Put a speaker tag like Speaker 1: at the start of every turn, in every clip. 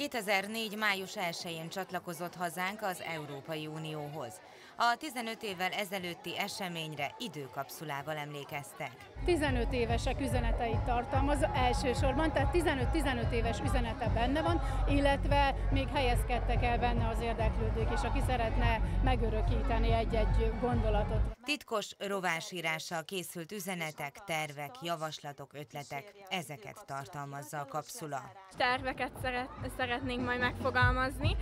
Speaker 1: 2004. május 1-én csatlakozott hazánk az Európai Unióhoz. A 15 évvel ezelőtti eseményre időkapszulával emlékeztek.
Speaker 2: 15 évesek üzeneteit tartalmaz elsősorban, tehát 15-15 éves üzenete benne van, illetve még helyezkedtek el benne az érdeklődők, és aki szeretne megörökíteni egy-egy gondolatot.
Speaker 1: Titkos rovásírással készült üzenetek, tervek, javaslatok, ötletek, ezeket tartalmazza a kapszula.
Speaker 3: Terveket szeret, szeretnénk majd megfogalmazni,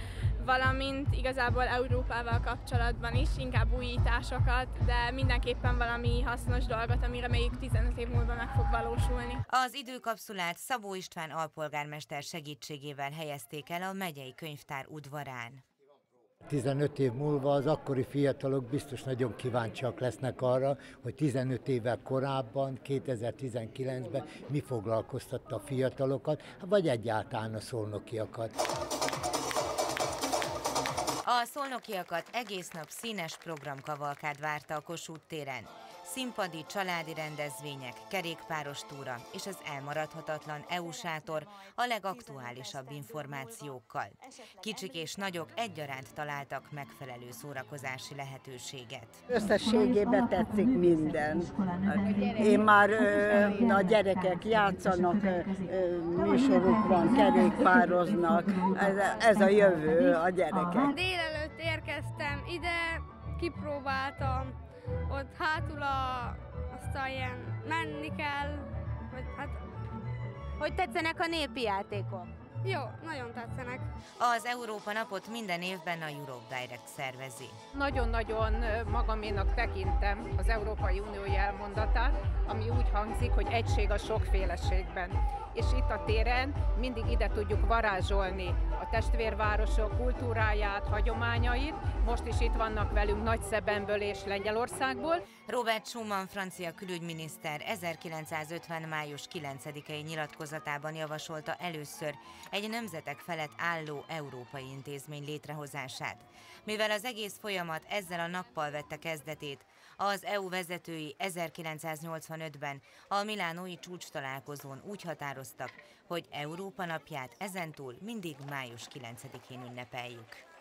Speaker 3: valamint igazából Európával kapcsolatban is, inkább újításokat, de mindenképpen valami hasznos dolgot, ami reméljük 15 év múlva meg fog valósulni.
Speaker 1: Az időkapszulát Szabó István alpolgármester segítségével helyezték el a megyei könyvtár udvarán.
Speaker 4: 15 év múlva az akkori fiatalok biztos nagyon kíváncsiak lesznek arra, hogy 15 évvel korábban, 2019-ben mi foglalkoztatta a fiatalokat, vagy egyáltalán a szolnokiakat.
Speaker 1: A szolnokiakat egész nap színes programkavalkád várta a Kossuth téren. Színpadi, családi rendezvények, kerékpáros túra és az elmaradhatatlan EU sátor a legaktuálisabb információkkal. Kicsik és nagyok egyaránt találtak megfelelő szórakozási lehetőséget.
Speaker 5: Összességében tetszik minden. Én már a gyerekek játszanak, műsoruk van, kerékpároznak, ez, ez a jövő a gyerekek.
Speaker 3: Délelőtt érkeztem ide, kipróbáltam, ott hátul a, azt ilyen menni kell, hogy hát...
Speaker 1: Hogy tetszenek a népi játékok?
Speaker 3: Jó, nagyon tetszenek.
Speaker 1: Az Európa napot minden évben a Europe Direct szervezi.
Speaker 6: Nagyon-nagyon magaménak tekintem az Európai Unió jelmondatát, ami úgy hangzik, hogy egység a sokféleségben. És itt a téren mindig ide tudjuk varázsolni a testvérvárosok kultúráját, hagyományait. Most is itt vannak velünk Nagyszebenből és Lengyelországból.
Speaker 1: Robert Schumann francia külügyminiszter 1950. május 9-i nyilatkozatában javasolta először egy nemzetek felett álló európai intézmény létrehozását. Mivel az egész folyamat ezzel a nappal vette kezdetét, az EU vezetői 1985-ben a Milánói csúcs találkozón úgy határoztak, hogy Európa napját ezentúl mindig május 9-én ünnepeljük.